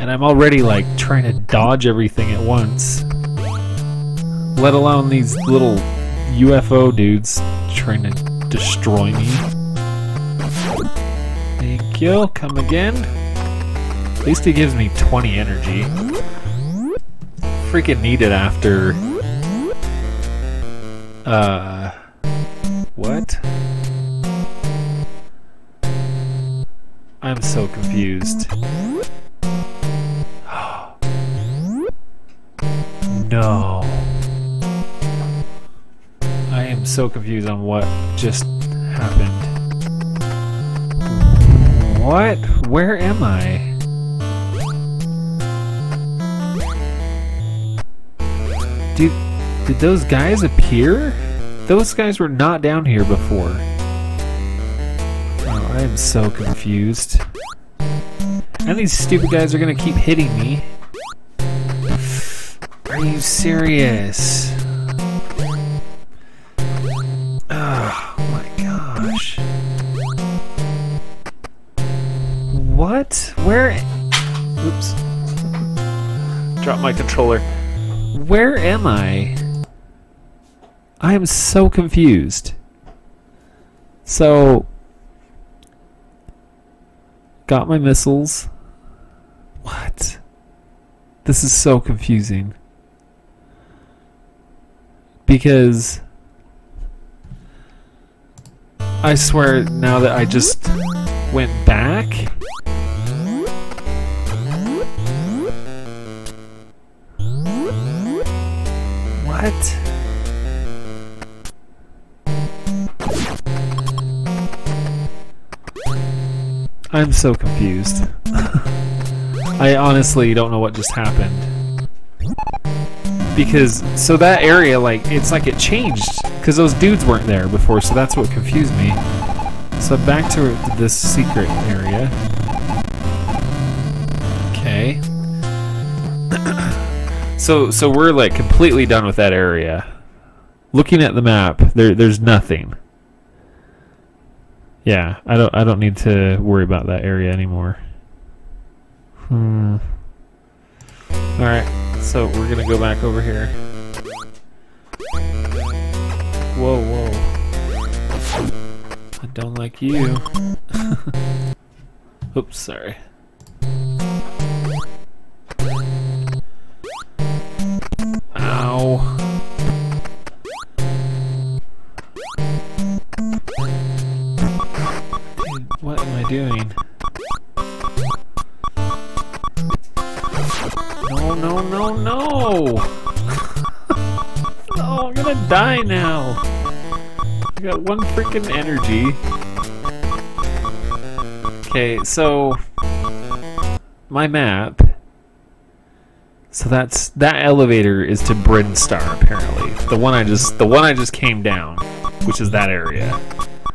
And I'm already like trying to dodge everything at once. Let alone these little UFO dudes trying to destroy me. Thank you. Come again. At least he gives me 20 energy. Freaking need it after. Uh. What? I'm so confused. No. I am so confused on what just happened. What? Where am I? Did, did those guys appear? Those guys were not down here before. Oh, I am so confused. And these stupid guys are gonna keep hitting me. Are you serious? Oh my gosh. What? Where? Oops. Drop my controller. Where am I? I am so confused. So, got my missiles. What? This is so confusing. Because I swear now that I just went back. What? I'm so confused. I honestly don't know what just happened. Because, so that area, like, it's like it changed. Because those dudes weren't there before, so that's what confused me. So back to this secret area. Okay. so, so we're like completely done with that area. Looking at the map, there, there's nothing. Yeah, I don't I don't need to worry about that area anymore. Hmm. Alright, so we're gonna go back over here. Whoa, whoa. I don't like you. Oops, sorry. One freaking energy. Okay, so... My map... So that's... That elevator is to Brinstar apparently. The one I just... The one I just came down. Which is that area.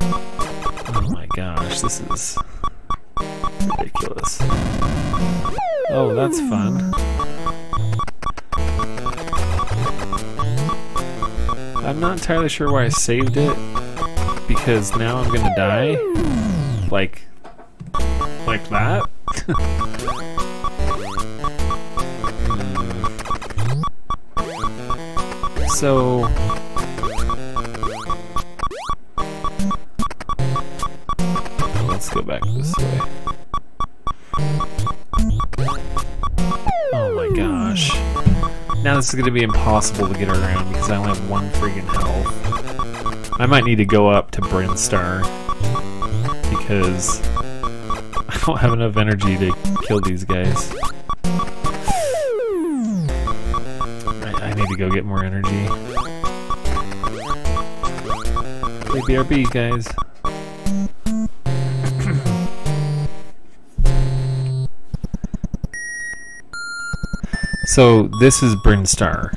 Oh my gosh, this is ridiculous. Oh, that's fun. I'm not entirely sure why I saved it, because now I'm gonna die. Like, like that? So, Let's go back this way. Oh my gosh. Now this is to be impossible to get around because I only have one freaking health. I might need to go up to Brinstar because I don't have enough energy to kill these guys. I, I need to go get more energy. Hey BRB guys. So this is Brinstar,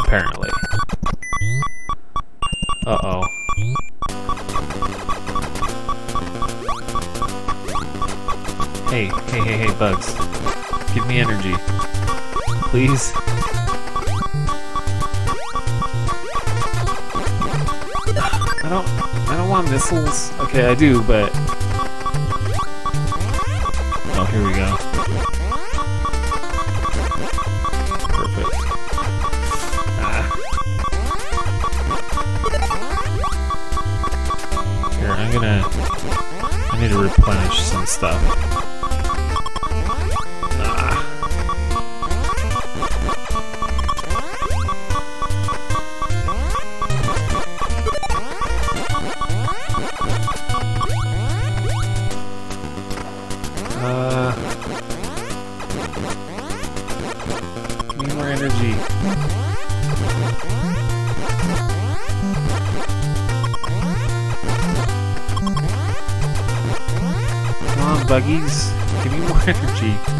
apparently. bugs. Give me energy. Please. I don't I don't want missiles. Okay, I do, but Oh, here we go. Perfect. Ah. Here, I'm gonna I need to replenish some stuff. Give me more energy.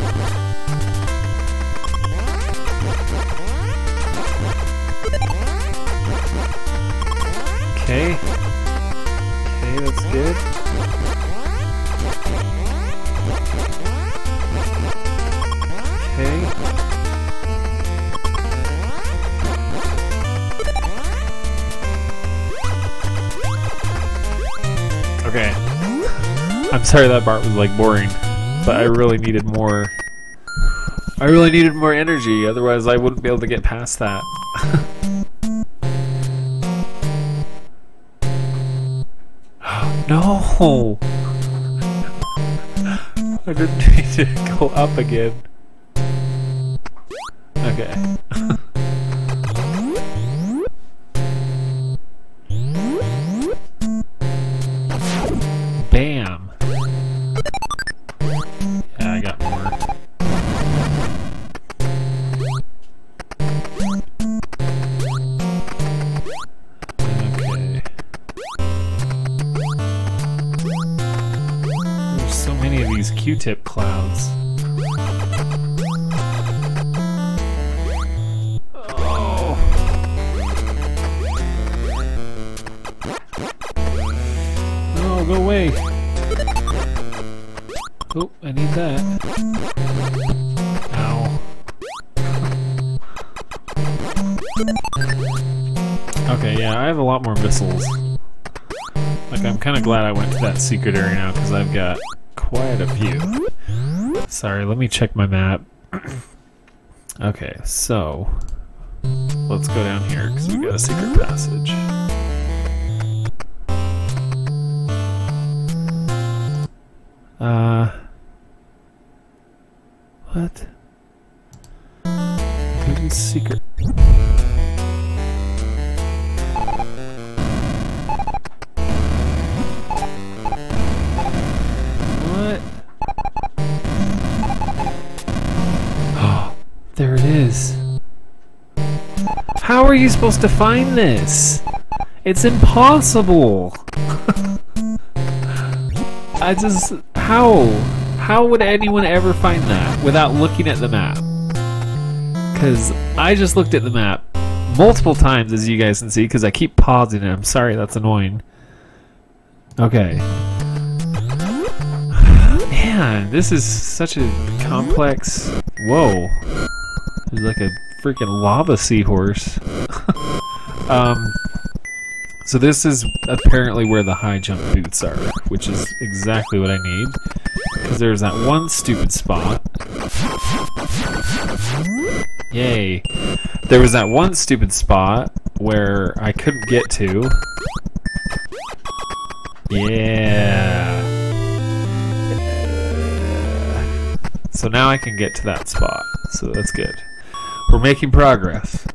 I'm sorry that part was like boring, but I really needed more. I really needed more energy, otherwise I wouldn't be able to get past that. no! I didn't need to go up again. Okay. Oh, I need that. Ow. Okay, yeah, I have a lot more missiles. Like, I'm kind of glad I went to that secret area now, because I've got quite a few. Sorry, let me check my map. okay, so... Let's go down here, because we got a secret passage. You supposed to find this? It's impossible. I just how how would anyone ever find that without looking at the map? Cuz I just looked at the map multiple times as you guys can see cuz I keep pausing it. I'm sorry that's annoying. Okay. Man, this is such a complex. Whoa. There's like a freaking lava seahorse. um so this is apparently where the high jump boots are, which is exactly what I need. Because there's that one stupid spot. Yay. There was that one stupid spot where I couldn't get to. Yeah. So now I can get to that spot. So that's good. We're making progress.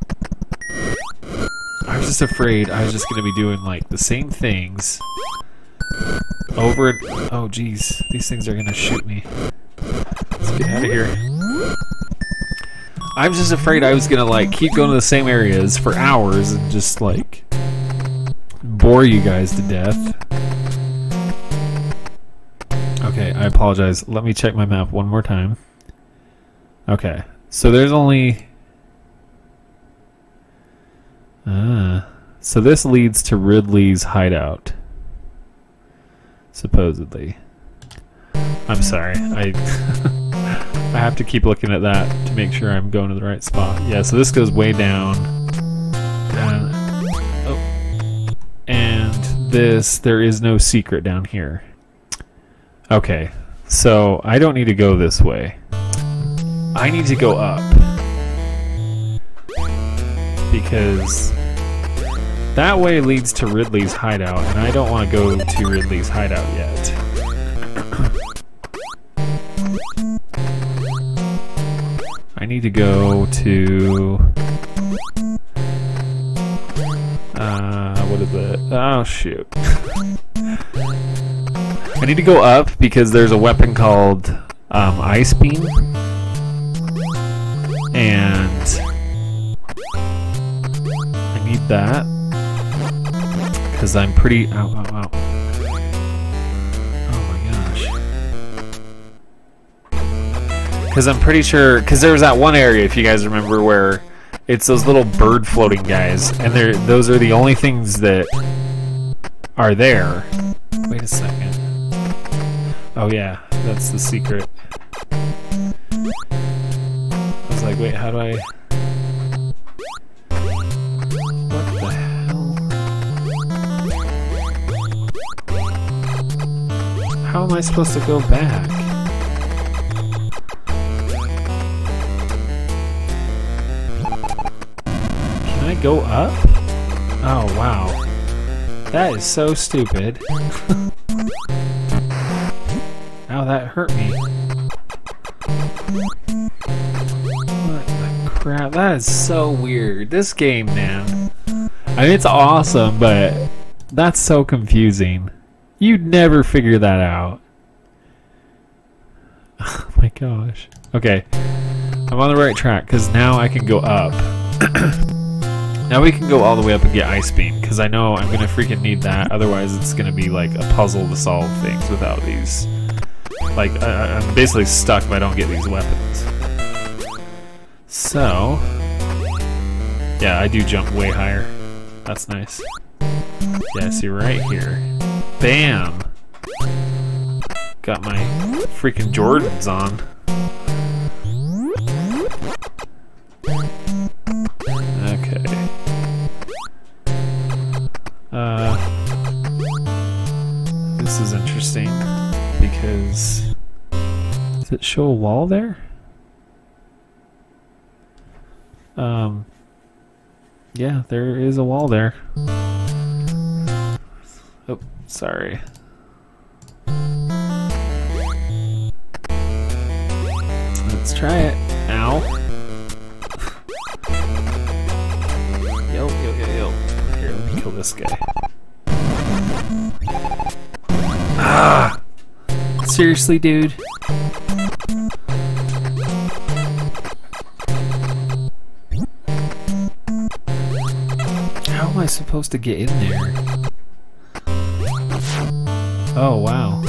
I was just afraid I was just gonna be doing like the same things over. Oh geez, these things are gonna shoot me. Let's get out of here. I'm just afraid I was gonna like keep going to the same areas for hours and just like bore you guys to death. Okay, I apologize. Let me check my map one more time. Okay, so there's only Ah. So this leads to Ridley's hideout. Supposedly. I'm sorry. I I have to keep looking at that to make sure I'm going to the right spot. Yeah, so this goes way down. And, oh. and this, there is no secret down here. Okay, so I don't need to go this way. I need to go up because that way leads to Ridley's hideout, and I don't want to go to Ridley's hideout yet. I need to go to... Uh, what is it? Oh, shoot. I need to go up because there's a weapon called um, Ice Beam. That because I'm pretty. Ow, ow, ow. Oh my gosh. Because I'm pretty sure. Because there was that one area, if you guys remember, where it's those little bird floating guys, and they're those are the only things that are there. Wait a second. Oh yeah, that's the secret. I was like, wait, how do I? How am I supposed to go back? Can I go up? Oh wow. That is so stupid. Ow, that hurt me. What the crap? That is so weird. This game, man. I mean, it's awesome, but that's so confusing. You'd never figure that out. Oh my gosh. Okay. I'm on the right track because now I can go up. now we can go all the way up and get Ice Beam because I know I'm going to freaking need that. Otherwise, it's going to be like a puzzle to solve things without these. Like, I, I'm basically stuck if I don't get these weapons. So, yeah, I do jump way higher. That's nice. Yeah, see right here. Bam! Got my freaking Jordans on. Okay. Uh, this is interesting because does it show a wall there? Um, yeah, there is a wall there. Sorry. Let's try it. Ow. yo, yo, yo, yo. Here, let me kill this guy. Ah! Seriously, dude? How am I supposed to get in there? Oh, wow.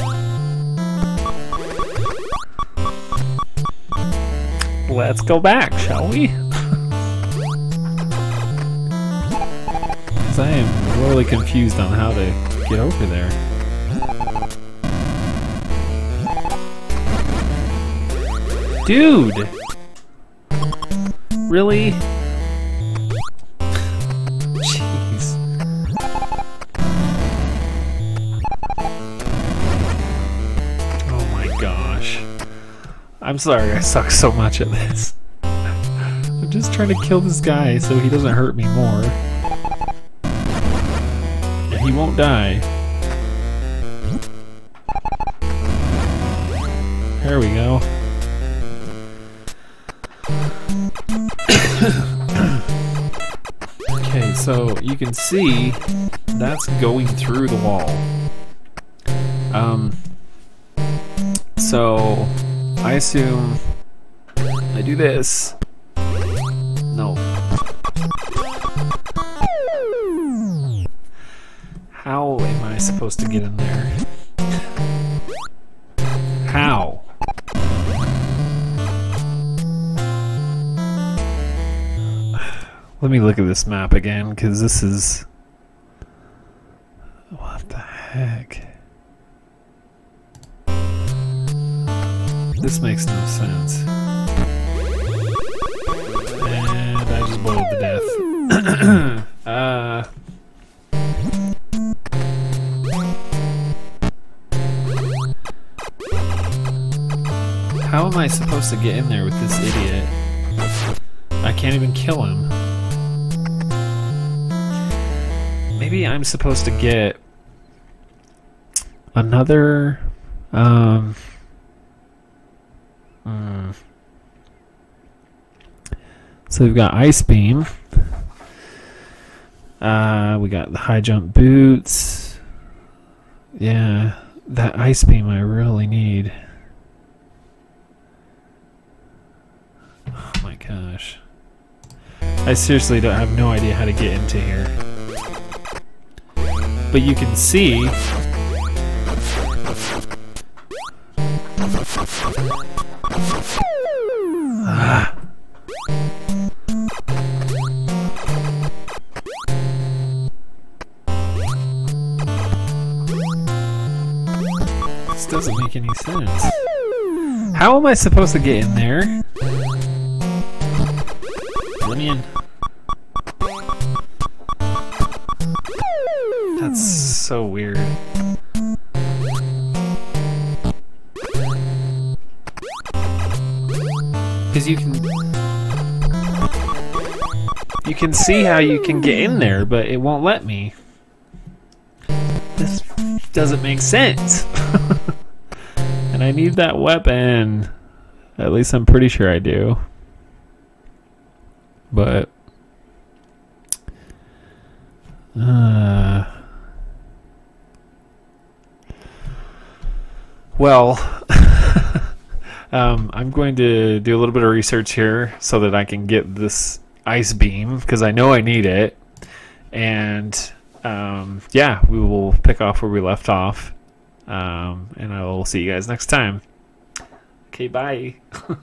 Let's go back, shall we? I am really confused on how to get over there. Dude! Really? I'm sorry I suck so much at this. I'm just trying to kill this guy so he doesn't hurt me more. And he won't die. There we go. okay, so you can see that's going through the wall. Um, so I assume I do this. No. How am I supposed to get in there? How? Let me look at this map again, because this is... What the heck? This makes no sense. And I just boiled to death. uh... How am I supposed to get in there with this idiot? I can't even kill him. Maybe I'm supposed to get another um mm, So we've got ice beam. Uh, we got the high jump boots. Yeah, that ice beam I really need. Oh my gosh. I seriously don't have no idea how to get into here. But you can see This doesn't make any sense. How am I supposed to get in there? Let me in. Can see how you can get in there, but it won't let me. This doesn't make sense. and I need that weapon. At least I'm pretty sure I do. But uh well Um, I'm going to do a little bit of research here so that I can get this ice beam because I know I need it. And um, yeah, we will pick off where we left off. Um, and I will see you guys next time. Okay, bye.